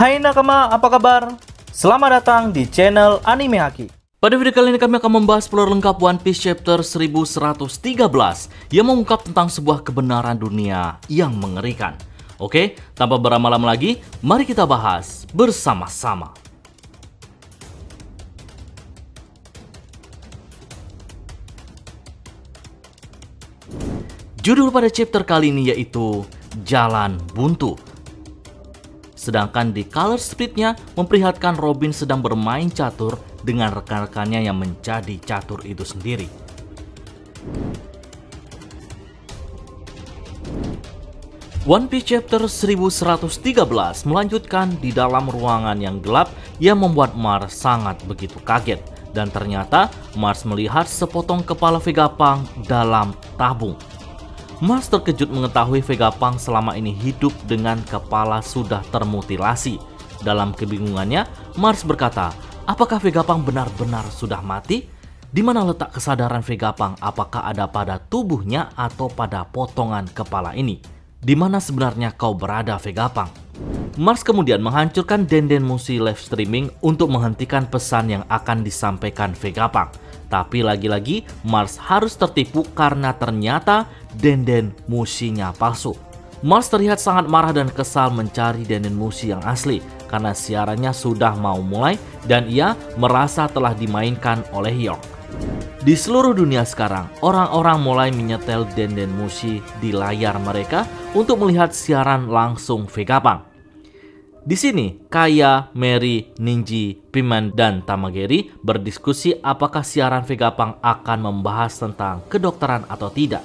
Hai nakama, apa kabar? Selamat datang di channel Anime Haki. Pada video kali ini kami akan membahas plot lengkap One Piece chapter 1113 yang mengungkap tentang sebuah kebenaran dunia yang mengerikan. Oke, tanpa berlama-lama lagi, mari kita bahas bersama-sama. Judul pada chapter kali ini yaitu Jalan Buntu. Sedangkan di color splitnya memperlihatkan Robin sedang bermain catur dengan rekan-rekannya yang menjadi catur itu sendiri. One Piece Chapter 1113 melanjutkan di dalam ruangan yang gelap yang membuat Mars sangat begitu kaget. Dan ternyata Mars melihat sepotong kepala Vegapunk dalam tabung. Mars terkejut mengetahui Vegapunk selama ini hidup dengan kepala sudah termutilasi. Dalam kebingungannya, Mars berkata, apakah Vegapunk benar-benar sudah mati? Di mana letak kesadaran Vegapunk apakah ada pada tubuhnya atau pada potongan kepala ini? Di mana sebenarnya kau berada Vegapunk? Mars kemudian menghancurkan Denden Musi live streaming untuk menghentikan pesan yang akan disampaikan Vegapunk. Tapi lagi-lagi Mars harus tertipu karena ternyata Denden Musinya palsu. Mars terlihat sangat marah dan kesal mencari Denden Musi yang asli karena siarannya sudah mau mulai dan ia merasa telah dimainkan oleh York. Di seluruh dunia sekarang, orang-orang mulai menyetel Denden Musi di layar mereka untuk melihat siaran langsung Vegapunk. Di sini, Kaya, Mary, Ninji, Piman, dan Tamageri berdiskusi apakah siaran Vegapunk akan membahas tentang kedokteran atau tidak.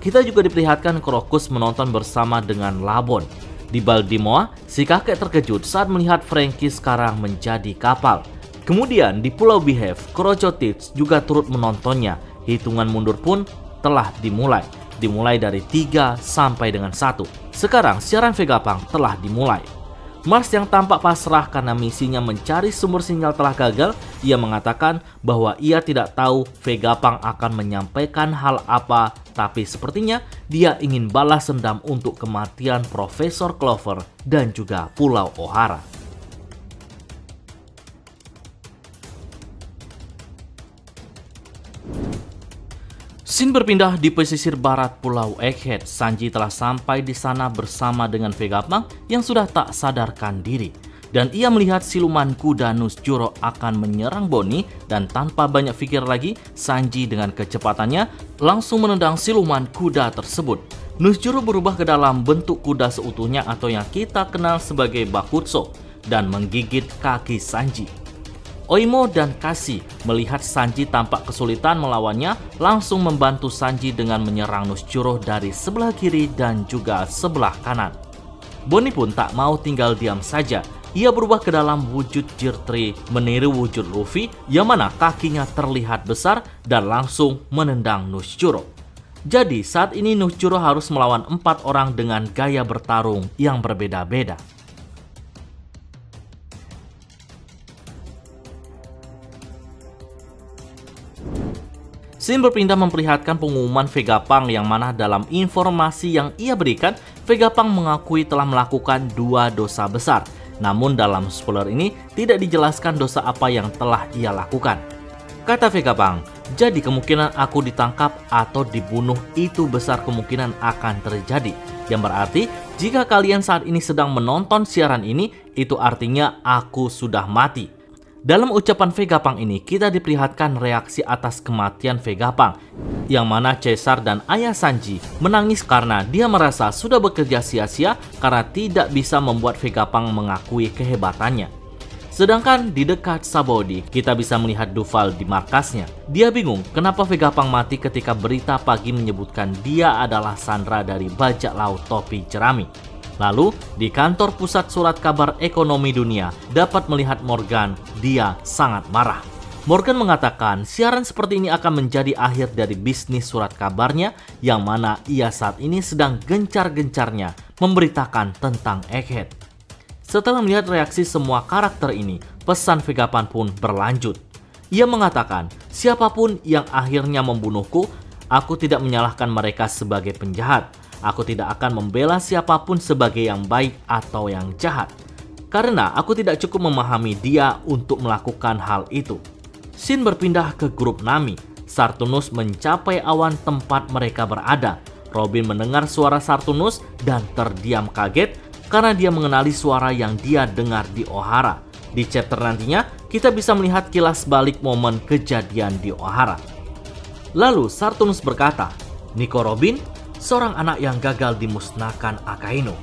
Kita juga diperlihatkan Krokus menonton bersama dengan Labon. Di Baldimoa, si kakek terkejut saat melihat Frankie sekarang menjadi kapal. Kemudian di Pulau Behave, Krochotits juga turut menontonnya. Hitungan mundur pun telah dimulai. Dimulai dari 3 sampai dengan 1. Sekarang siaran Vegapunk telah dimulai. Mars yang tampak pasrah karena misinya mencari sumber sinyal telah gagal, ia mengatakan bahwa ia tidak tahu Vegapunk akan menyampaikan hal apa, tapi sepertinya dia ingin balas dendam untuk kematian Profesor Clover dan juga Pulau O'Hara. Scene berpindah di pesisir barat Pulau Egghead. Sanji telah sampai di sana bersama dengan Vegapunk yang sudah tak sadarkan diri. Dan ia melihat siluman kuda Nusjuro akan menyerang Bonnie dan tanpa banyak pikir lagi, Sanji dengan kecepatannya langsung menendang siluman kuda tersebut. Nusjuro berubah ke dalam bentuk kuda seutuhnya atau yang kita kenal sebagai Bakutsu dan menggigit kaki Sanji. Oimo dan Kasi melihat Sanji tampak kesulitan melawannya langsung membantu Sanji dengan menyerang Nusjuro dari sebelah kiri dan juga sebelah kanan. Bonnie pun tak mau tinggal diam saja. Ia berubah ke dalam wujud Jirtri meniru wujud Luffy yang mana kakinya terlihat besar dan langsung menendang Nusjuro. Jadi saat ini Nusjuro harus melawan empat orang dengan gaya bertarung yang berbeda-beda. Scene berpindah memperlihatkan pengumuman Vegapunk yang mana dalam informasi yang ia berikan, Vegapunk mengakui telah melakukan dua dosa besar. Namun dalam spoiler ini tidak dijelaskan dosa apa yang telah ia lakukan. Kata Vegapunk, jadi kemungkinan aku ditangkap atau dibunuh itu besar kemungkinan akan terjadi. Yang berarti jika kalian saat ini sedang menonton siaran ini, itu artinya aku sudah mati. Dalam ucapan Vegapunk ini, kita diperlihatkan reaksi atas kematian Vegapunk, yang mana Caesar dan ayah Sanji menangis karena dia merasa sudah bekerja sia-sia karena tidak bisa membuat Vegapunk mengakui kehebatannya. Sedangkan di dekat Sabodi, kita bisa melihat Duval di markasnya. Dia bingung kenapa Vegapunk mati ketika berita pagi menyebutkan dia adalah Sandra dari bajak laut topi jerami. Lalu, di kantor pusat surat kabar ekonomi dunia, dapat melihat Morgan, dia sangat marah. Morgan mengatakan siaran seperti ini akan menjadi akhir dari bisnis surat kabarnya yang mana ia saat ini sedang gencar-gencarnya memberitakan tentang Egghead. Setelah melihat reaksi semua karakter ini, pesan Vegapan pun berlanjut. Ia mengatakan, siapa pun yang akhirnya membunuhku, aku tidak menyalahkan mereka sebagai penjahat. Aku tidak akan membela siapa pun sebagai yang baik atau yang jahat. karena aku tidak cukup memahami dia untuk melakukan hal itu. Shin berpindah ke grup Nami. Sartunus mencapai awan tempat mereka berada. Robin mendengar suara Sartunus dan terdiam kaget karena dia mengenali suara yang dia dengar di Ohara. Di chapter nantinya, kita bisa melihat kilas balik momen kejadian di Ohara. Lalu Sartunus berkata, Nico Robin, seorang anak yang gagal dimusnahkan Akainu.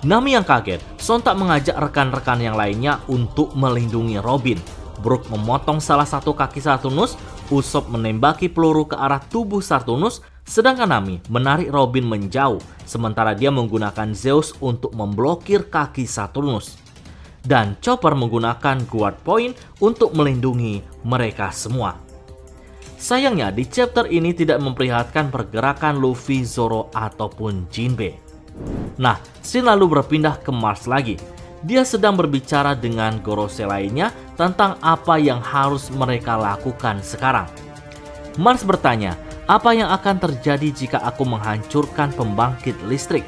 Nami yang kaget, sontak mengajak rekan-rekan yang lainnya untuk melindungi Robin. Brook memotong salah satu kaki Saturnus, Usopp menembaki peluru ke arah tubuh Saturnus, sedangkan Nami menarik Robin menjauh, sementara dia menggunakan Zeus untuk memblokir kaki Saturnus. Dan Chopper menggunakan Guard Point untuk melindungi mereka semua. Sayangnya di chapter ini tidak memperlihatkan pergerakan Luffy, Zoro, ataupun Jinbe. Nah, Shin lalu berpindah ke Mars lagi dia sedang berbicara dengan Gorose lainnya tentang apa yang harus mereka lakukan sekarang. Mars bertanya, apa yang akan terjadi jika aku menghancurkan pembangkit listrik?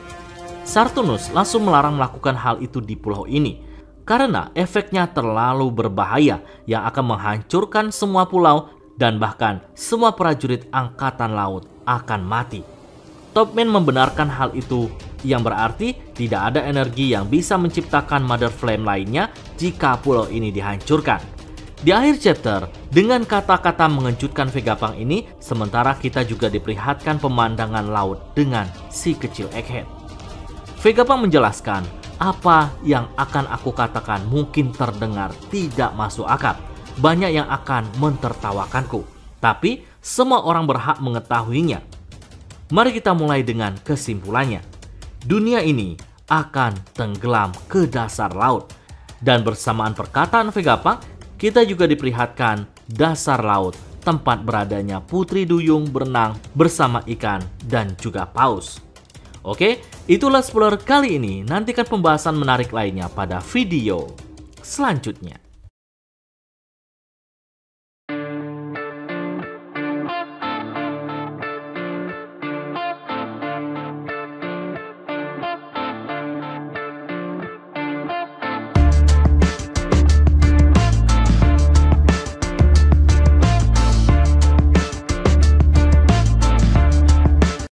Sartunus langsung melarang melakukan hal itu di pulau ini karena efeknya terlalu berbahaya yang akan menghancurkan semua pulau dan bahkan semua prajurit angkatan laut akan mati. Topman membenarkan hal itu yang berarti tidak ada energi yang bisa menciptakan Mother Flame lainnya jika pulau ini dihancurkan. Di akhir chapter, dengan kata-kata mengejutkan Vegapunk ini, sementara kita juga diperlihatkan pemandangan laut dengan si kecil Egghead. Vegapunk menjelaskan, apa yang akan aku katakan mungkin terdengar tidak masuk akal. Banyak yang akan mentertawakanku, tapi semua orang berhak mengetahuinya. Mari kita mulai dengan kesimpulannya dunia ini akan tenggelam ke dasar laut. Dan bersamaan perkataan Vegapunk, kita juga diperlihatkan dasar laut, tempat beradanya Putri Duyung berenang bersama ikan dan juga paus. Oke, itulah spoiler kali ini. Nantikan pembahasan menarik lainnya pada video selanjutnya.